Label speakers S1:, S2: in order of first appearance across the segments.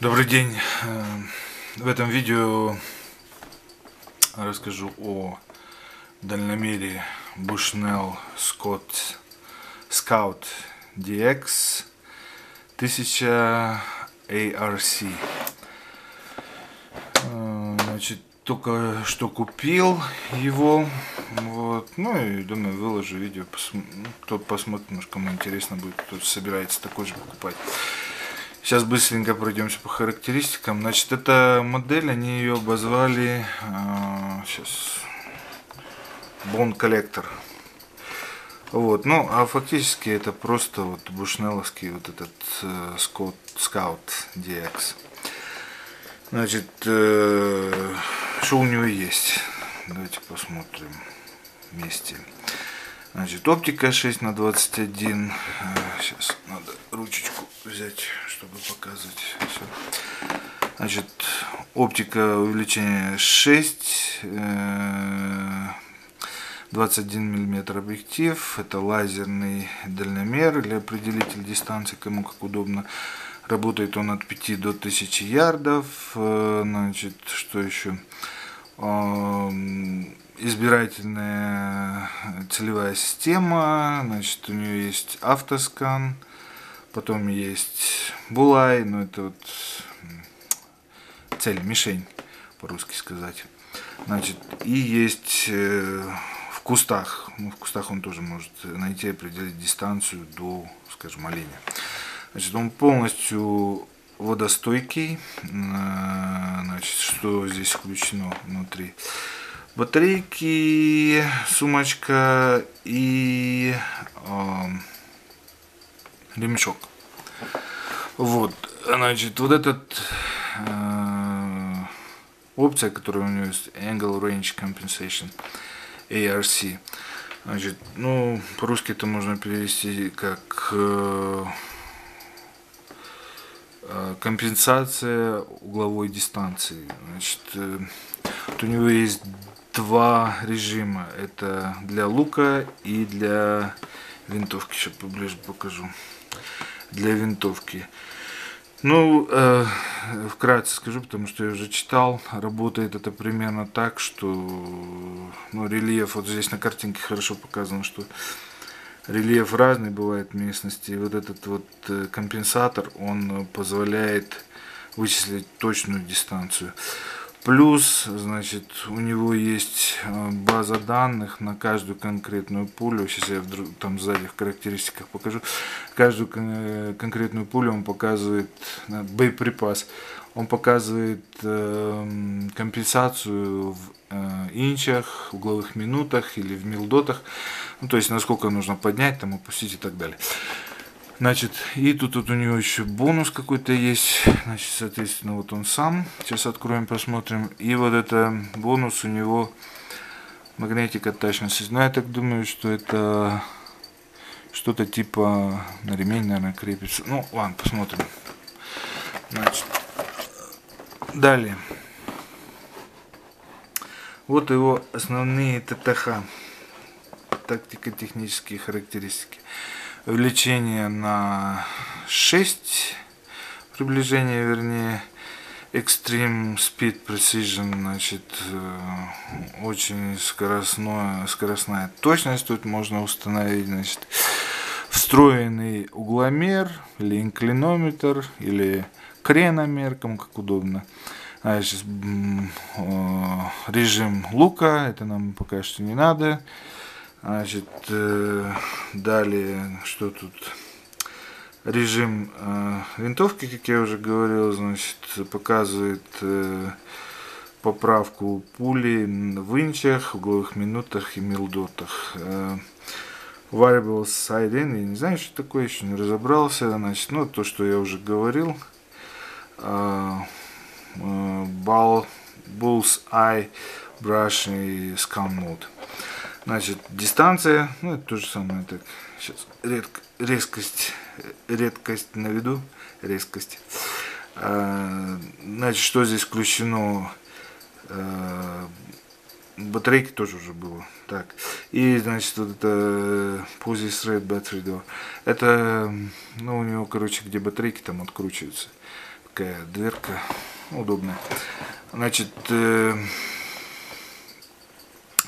S1: Добрый день. Э, в этом видео расскажу о дальномере Bushnell Scott Scout DX 1000 ARC. Значит, только что купил его. Вот. Ну и думаю, выложу видео. Пос... Кто посмотрит, может кому интересно будет, кто собирается такой же покупать. Сейчас быстренько пройдемся по характеристикам. Значит, эта модель, они ее обозвали, э, сейчас, Bone Collector. Вот, ну, а фактически это просто вот бушнелловский вот этот э, Scout, Scout DX. Значит, э, что у него есть? Давайте посмотрим вместе. Значит, оптика 6 на 21. Сейчас надо ручечку взять, чтобы показывать все. Значит, оптика увеличения 6, 21 миллиметр объектив. Это лазерный дальномер или определитель дистанции, кому как удобно. Работает он от 5 до 1000 ярдов. Э, значит, что еще? Избирательная целевая система, значит, у нее есть автоскан, потом есть булай, ну это вот цель, мишень, по-русски сказать. Значит, и есть э, в кустах, ну, в кустах он тоже может найти, определить дистанцию до, скажем, оленя. Значит, он полностью водостойкий, э, значит, что здесь включено внутри батарейки, сумочка и э, ремешок. Вот, значит, вот этот э, опция, которая у него есть, Angle Range Compensation, ARC. Значит, ну, по-русски это можно перевести как э, э компенсация угловой дистанции. Значит, э, вот у него есть два режима. Это для лука и для винтовки. Сейчас поближе покажу. Для винтовки. Ну, э, вкратце скажу, потому что я уже читал. Работает это примерно так, что ну, рельеф, вот здесь на картинке хорошо показано, что рельеф разный бывает в местности. И вот этот вот э, компенсатор, он позволяет вычислить точную дистанцию. Плюс, значит, у него есть э, база данных на каждую конкретную пулю. Сейчас я вдруг, там сзади в характеристиках покажу. Каждую э, конкретную пулю он показывает э, боеприпас. Он показывает э, компенсацию в э, инчах, угловых минутах или в милдотах. Ну, то есть, насколько нужно поднять, там, опустить и так далее. Значит, и тут, тут у него еще бонус какой-то есть. Значит, соответственно, вот он сам. Сейчас откроем, посмотрим. И вот это бонус у него магнетика Attachment. Ну, я так думаю, что это что-то типа на ремень, наверное, крепится. Ну, ладно, посмотрим. Значит, далее. Вот его основные ТТХ. Тактико-технические характеристики увеличение на 6 приближение, вернее, Extreme Speed Precision, значит, э, очень скоростная, скоростная точность тут можно установить, значит, встроенный угломер или инклинометр или креномер, кому как удобно. Значит, режим лука, это нам пока что не надо. Значит, э, далее, что тут? Режим э, винтовки, как я уже говорил, значит, показывает э, поправку пули в инчах, угловых минутах и милдотах. Variable side in, я не знаю, что такое, еще не разобрался. Значит, ну, то, что я уже говорил. Ball, Bull's Eye, Brush и Scam Mode. Значит, дистанция, ну это то же самое, так, сейчас, редко, резкость, редкость на виду, резкость. А, значит, что здесь включено? А, батарейки тоже уже было. Так, и, значит, вот это Puzis Red Battery Door. Это, ну, у него, короче, где батарейки там откручиваются. такая дверка удобная. Значит, э,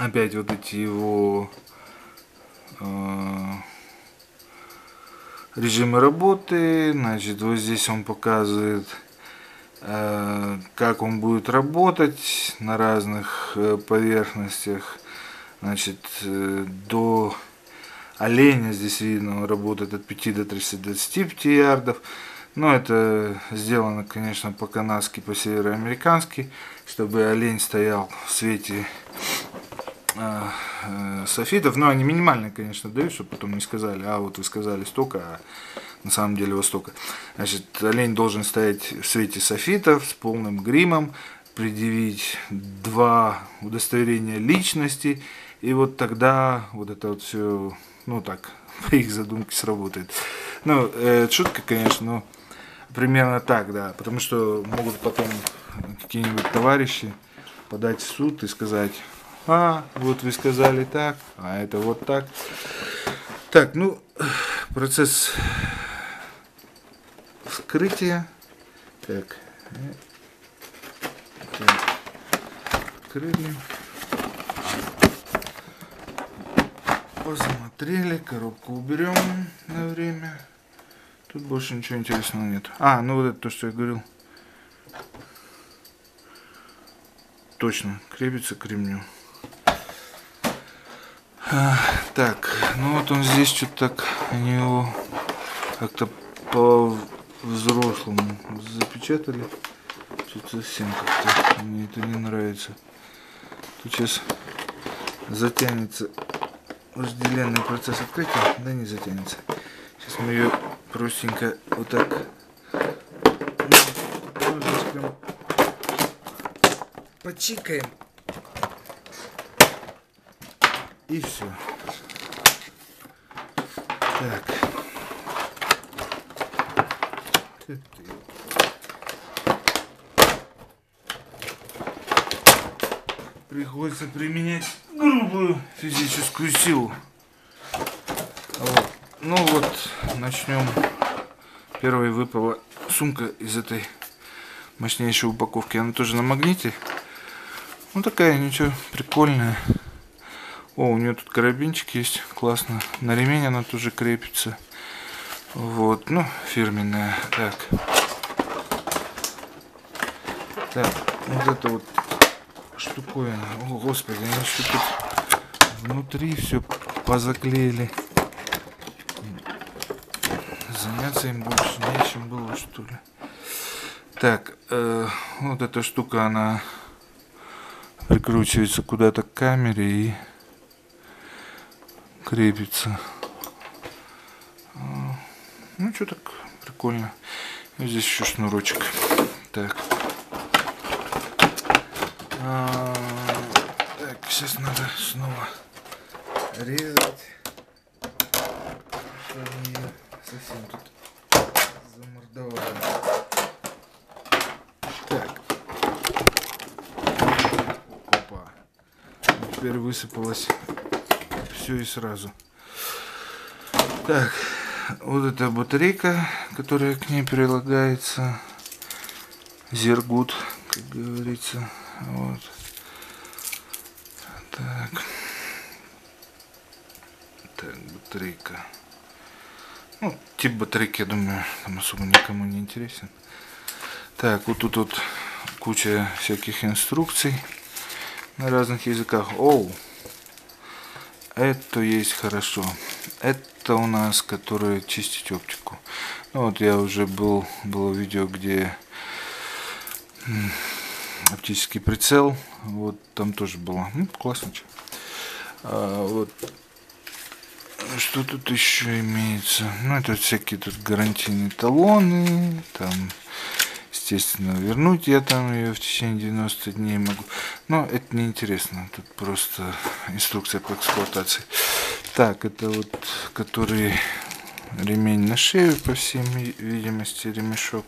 S1: опять вот эти его э, режимы работы. Значит, вот здесь он показывает, э, как он будет работать на разных э, поверхностях. Значит, э, до оленя здесь видно, он работает от 5 до 325 ярдов. Но это сделано, конечно, по-канадски, по-североамерикански, чтобы олень стоял в свете софитов. Но они минимальные, конечно, дают, чтобы потом не сказали, а вот вы сказали столько, а на самом деле вот столько. Значит, олень должен стоять в свете софитов с полным гримом, предъявить два удостоверения личности, и вот тогда вот это вот все, ну так, по их задумке сработает. Ну, э, шутка, конечно, но примерно так, да, потому что могут потом какие-нибудь товарищи подать в суд и сказать, а, вот вы сказали так, а это вот так. Так, ну, процесс вскрытия. Так, так. открыли. Посмотрели, коробку уберем на время. Тут больше ничего интересного нет. А, ну вот это то, что я говорил. Точно, крепится к ремню. А, так, ну вот он здесь что-то так, они его как-то по взрослому запечатали. Что-то совсем как-то мне это не нравится. Тут сейчас затянется вожделенный процесс открытия, да не затянется. Сейчас мы ее простенько вот так ножичком почикаем. И все. Так. Приходится применять грубую физическую силу. Вот. Ну вот, начнем. Первой выпала сумка из этой мощнейшей упаковки. Она тоже на магните. Ну такая, ничего, прикольная. О, у нее тут карабинчик есть, классно. На ремень она тоже крепится. Вот, ну, фирменная. Так. Так, вот это вот штуковина. О, господи, они что тут внутри все позаклеили. Заняться им больше нечем было, что ли. Так, э, вот эта штука, она прикручивается куда-то к камере и крепится. Ну, что так прикольно. Здесь еще шнурочек. Так. А, так, сейчас надо снова резать. совсем тут замордовали. Так. Опа. Теперь высыпалось все и сразу. Так, вот эта батарейка, которая к ней прилагается. Зергут, как говорится. Вот. Так. Так, батарейка. Ну, тип батарейки, я думаю, там особо никому не интересен. Так, вот тут вот куча всяких инструкций на разных языках. Оу, это есть хорошо. Это у нас, которые чистить оптику. Ну вот я уже был, было видео, где оптический прицел. Вот там тоже было. Ну, классно. А, вот. Что тут еще имеется? Ну, это всякие тут гарантийные талоны. Там, естественно, вернуть я там ее в течение 90 дней могу. Но это не интересно. Тут просто инструкция по эксплуатации. Так, это вот, который ремень на шею, по всей видимости, ремешок.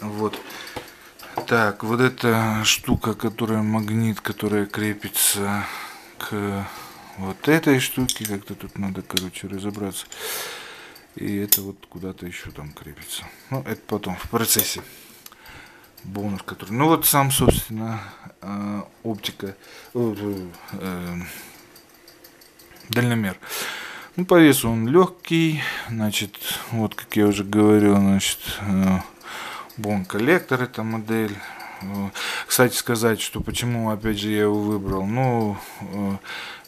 S1: Вот. Так, вот эта штука, которая магнит, которая крепится к вот этой штуке, как-то тут надо, короче, разобраться. И это вот куда-то еще там крепится. Ну, это потом, в процессе. Бонус, который... Ну, вот сам, собственно, э, оптика... Э, э, дальномер. Ну, по весу он легкий. Значит, вот, как я уже говорил, значит, Бон коллектор эта модель. Кстати сказать, что почему, опять же, я его выбрал. Ну,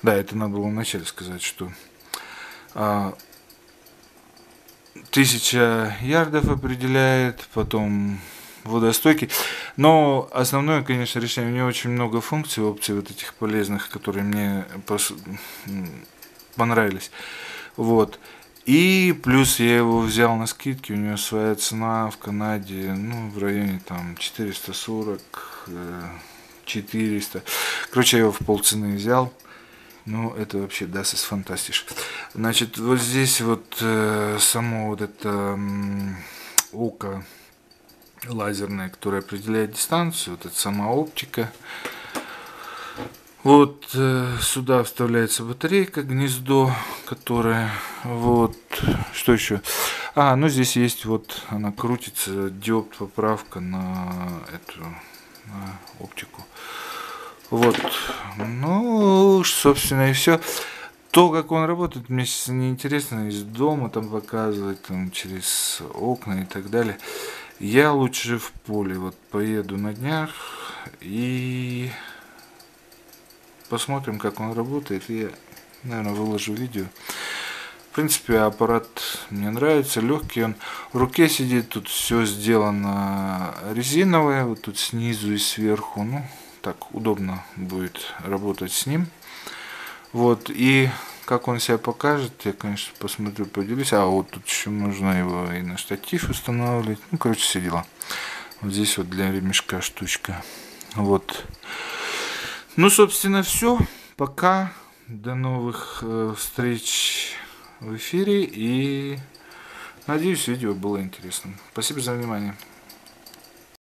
S1: да, это надо было вначале сказать, что а, тысяча ярдов определяет, потом водостойкий. Но основное, конечно, решение, у него очень много функций, опций вот этих полезных, которые мне понравились. Вот. И плюс я его взял на скидке, у него своя цена в Канаде, ну, в районе там 440, 400. Э, Короче, я его в полцены взял. Ну, это вообще даст из фантастиш. Значит, вот здесь вот э, само вот это э, око лазерное, которое определяет дистанцию, вот это сама оптика. Вот э, сюда вставляется батарейка, гнездо, которое вот что еще? А, ну здесь есть вот она крутится диод поправка на эту на оптику. Вот, ну, собственно, и все. То, как он работает, мне сейчас неинтересно из дома там показывать, там, через окна и так далее. Я лучше в поле вот поеду на днях и посмотрим, как он работает. Я, наверное, выложу видео. В принципе, аппарат мне нравится, легкий он. В руке сидит, тут все сделано резиновое, вот тут снизу и сверху. Ну, так удобно будет работать с ним. Вот, и как он себя покажет, я, конечно, посмотрю, поделюсь. А вот тут еще можно его и на штатив устанавливать. Ну, короче, все дела. Вот здесь вот для ремешка штучка. Вот. Ну, собственно, все. Пока. До новых э, встреч в эфире. И надеюсь, видео было интересным. Спасибо за внимание.